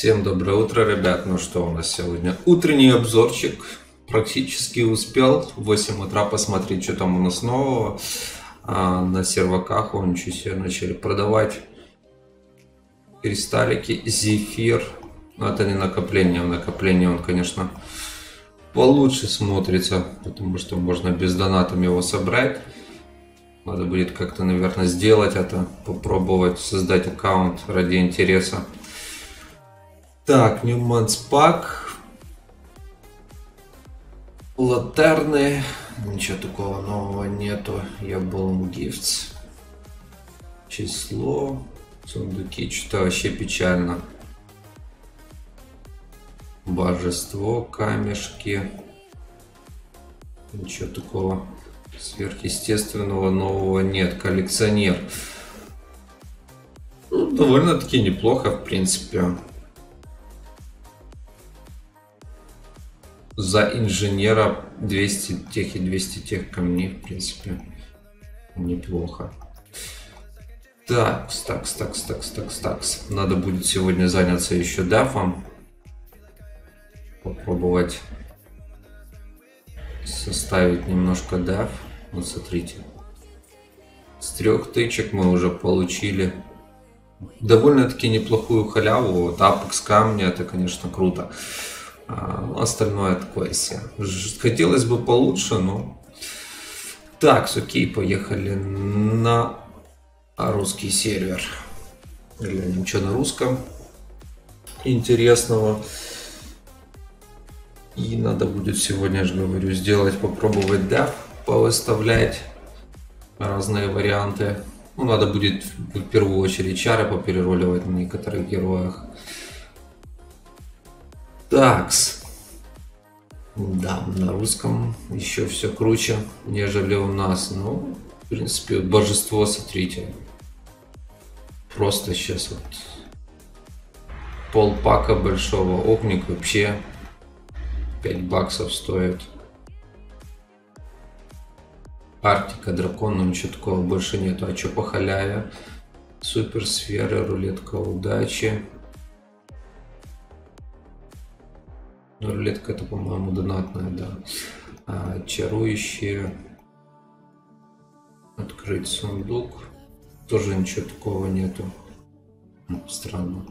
Всем доброе утро, ребят. Ну что, у нас сегодня утренний обзорчик. Практически успел в 8 утра посмотреть, что там у нас нового. А на серваках он ничего себе начали продавать кристаллики, зефир. Но это не накопление. В накоплении он, конечно, получше смотрится, потому что можно без донатом его собрать. Надо будет как-то, наверное, сделать это, попробовать создать аккаунт ради интереса. Так, Ньюманс Пак. Латерны. Ничего такого нового нету. Я был Gifts. Число. Сундуки. Что-то вообще печально. Божество, камешки. Ничего такого сверхъестественного нового нет. Коллекционер. Ну, довольно-таки неплохо, в принципе. За инженера 200 тех и 200 тех камней, в принципе, неплохо. Так, такс, такс, такс, такс, такс. Надо будет сегодня заняться еще дафом. Попробовать составить немножко даф. Вот смотрите. С трех тычек мы уже получили довольно-таки неплохую халяву. Вот апекс камня, это, конечно, круто. А, остальное такое. Хотелось бы получше, но... Так, окей, поехали на русский сервер. Глянем, что на русском интересного. И надо будет сегодня, же говорю, сделать, попробовать DAF, повыставлять разные варианты. Ну, надо будет в первую очередь чары поперероливать на некоторых героях. Такс. Да, на русском еще все круче, нежели у нас. Ну, в принципе, божество, смотрите. Просто сейчас вот полпака большого. Огник вообще 5 баксов стоит. Арктика, дракон, но ничего такого больше нету. А что по халяве? Суперсфера, рулетка удачи. Рулетка это, по-моему, донатная, да. А, чарующие. Открыть сундук. Тоже ничего такого нету. Странно.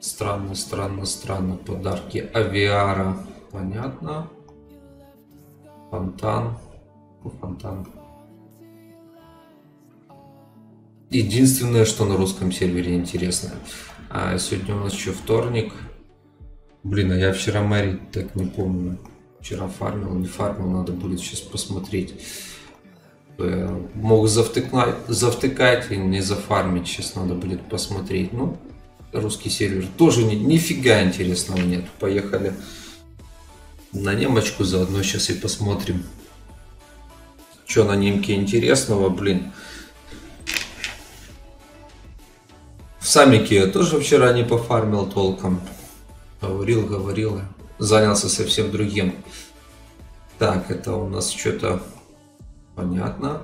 Странно, странно, странно. Подарки авиара. Понятно. Фонтан. Фонтан. Единственное, что на русском сервере интересно. А сегодня у нас еще вторник. Блин, а я вчера Мэри так не помню. Вчера фармил, не фармил, надо будет сейчас посмотреть. Э, мог завтыкать, завтыкать и не зафармить, сейчас надо будет посмотреть. Ну, русский сервер тоже ни, нифига интересного нет. Поехали на немочку заодно сейчас и посмотрим. Что на немке интересного, блин. В самике я тоже вчера не пофармил толком. Говорил, говорил, занялся совсем другим. Так, это у нас что-то понятно.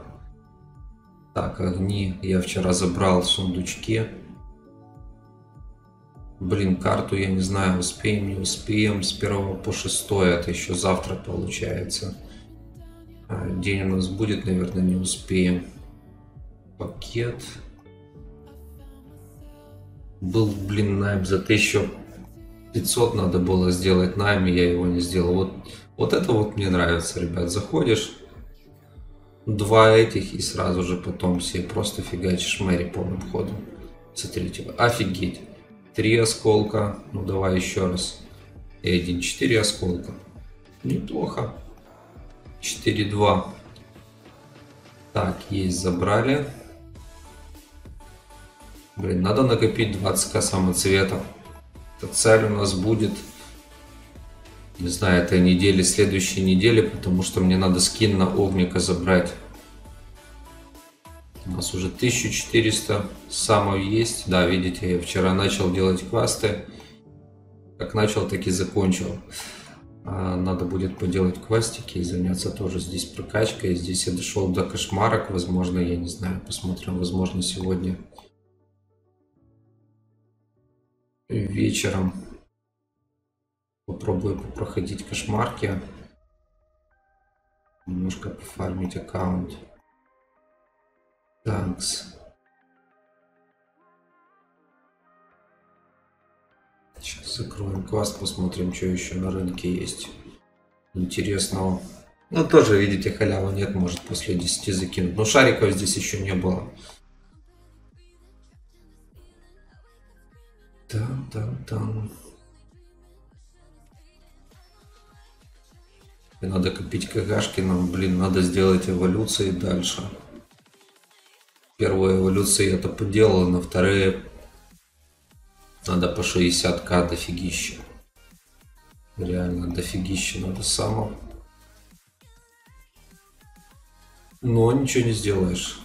Так, огни я вчера забрал сундучке. Блин, карту я не знаю, успеем, не успеем. С первого по шестое, это еще завтра получается. А, день у нас будет, наверное, не успеем. Пакет. Был, блин, найм за 1000 500 надо было сделать нами, я его не сделал. Вот, вот это вот мне нравится, ребят. Заходишь, два этих и сразу же потом все просто фигачишь Мэри полным ходом. Смотрите, офигеть. Три осколка, ну давай еще раз. И один, четыре осколка. Неплохо. 4-2. Так, есть, забрали. Блин, надо накопить 20к самоцветов цель у нас будет, не знаю, этой недели, следующей недели, потому что мне надо скин на Огника забрать. У нас уже 1400 самов есть. Да, видите, я вчера начал делать квесты. Как начал, так и закончил. А, надо будет поделать квестики и заняться тоже здесь прокачкой. Здесь я дошел до кошмарок, возможно, я не знаю, посмотрим, возможно, сегодня вечером попробую проходить кошмарки. Немножко пофармить аккаунт. Такс. Сейчас закроем класс, посмотрим, что еще на рынке есть интересного. Ну, тоже, видите, халявы нет, может после 10 закинуть. Но шариков здесь еще не было. Там, там, там. И надо копить КГшки, нам, блин, надо сделать эволюции дальше. Первую эволюцию я это поделал, на вторые надо по 60к дофигища. Реально дофигища надо само. Но ничего не сделаешь.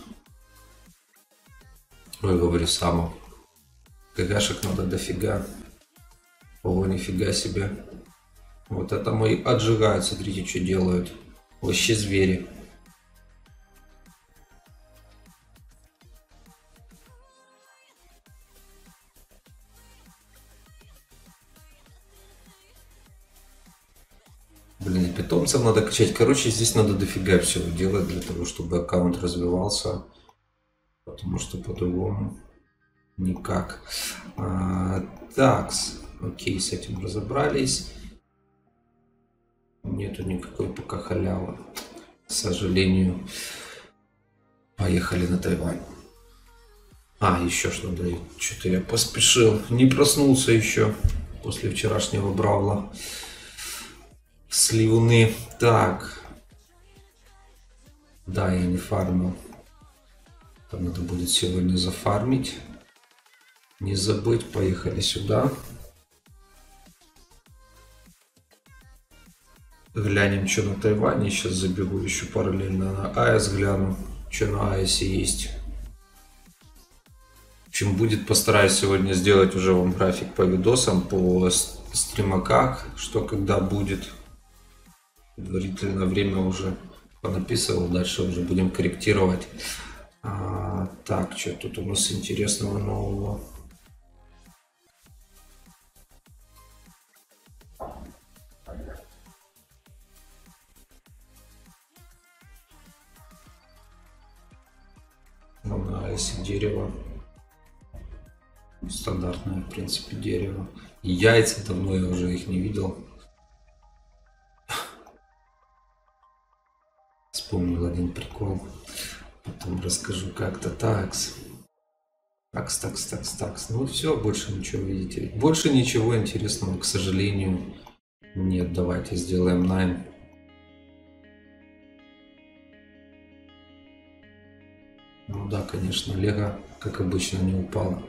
Ой, говорю, само. КГшек надо дофига. О, нифига себе. Вот это мои отжигают, смотрите, что делают. Вообще звери. Блин, питомцев надо качать. Короче, здесь надо дофига всего делать для того, чтобы аккаунт развивался. Потому что по-другому никак. А, такс. Окей, с этим разобрались. Нету никакой пока халявы. К сожалению. Поехали на Тайвань. А, еще что дают. Что-то я поспешил. Не проснулся еще после вчерашнего бравла. Сливуны. Так. Да, я не фармил. Там надо будет сегодня зафармить. Не забыть, поехали сюда. Глянем, что на Тайване. Сейчас забегу еще параллельно на АЭС гляну, что на АЭСе есть. Общем, будет, постараюсь сегодня сделать уже вам график по видосам, по стримаках, что когда будет. Предварительно время уже понаписывал, дальше уже будем корректировать. А, так, что тут у нас интересного нового? Если дерево. Стандартное, в принципе, дерево. Яйца давно я уже их не видел. Вспомнил один прикол. Потом расскажу как-то такс. Такс, такс, такс, такс. Ну все, больше ничего, видите. Больше ничего интересного, к сожалению, нет. Давайте сделаем найм. Да, конечно, Лего, как обычно, не упало.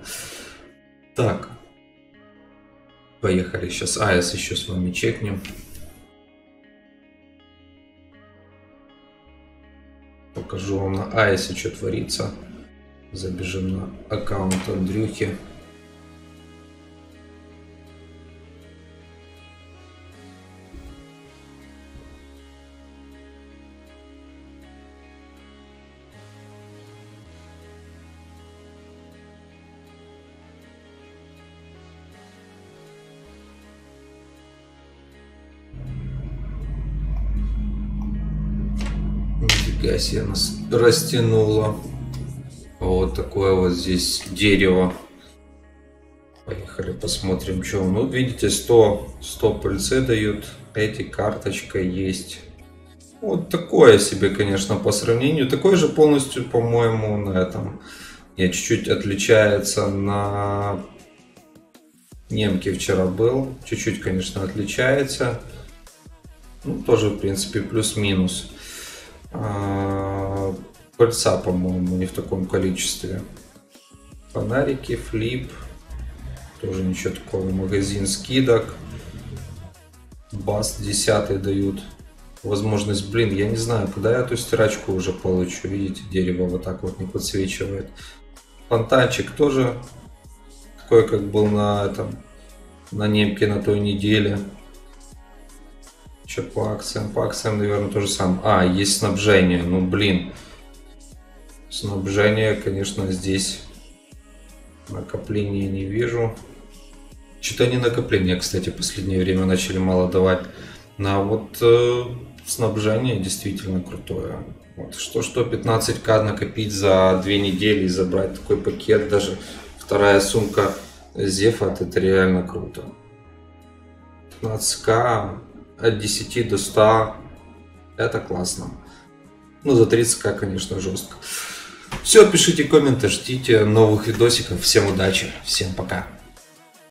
Так. Поехали. Сейчас АЭС еще с вами чекнем. Покажу вам на АЭСе, что творится. Забежим на аккаунт Андрюхи. Нифига себе нас растянуло. Вот такое вот здесь дерево. Поехали посмотрим, что. Ну, видите, 100, 100 пыльцы дают. Эти карточка есть. Вот такое себе, конечно, по сравнению. Такой же полностью, по-моему, на этом. Я чуть-чуть отличается на немке вчера был. Чуть-чуть, конечно, отличается. Ну, тоже, в принципе, плюс-минус. А, по-моему, не в таком количестве. Фонарики, флип. Тоже ничего такого. Магазин скидок. Бас 10 дают. Возможность, блин, я не знаю, когда я эту стирачку уже получу. Видите, дерево вот так вот не подсвечивает. Фонтанчик тоже такой, как был на этом, на немке на той неделе. Что по акциям? По акциям, наверное, то же самое. А, есть снабжение. Ну, блин. Снабжение, конечно, здесь накопления не вижу. Что-то они накопления, кстати, в последнее время начали мало давать. На вот э, снабжение действительно крутое. Вот, что что 15к накопить за две недели и забрать такой пакет, даже вторая сумка Зефа, это реально круто. 15к от 10 до 100 это классно. Ну, за 30к, конечно, жестко. Все, пишите комменты, ждите новых видосиков. Всем удачи, всем пока.